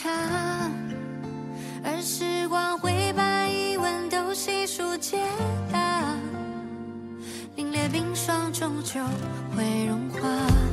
茶，而时光会把疑问都悉数解答。凛冽冰霜终究会融化。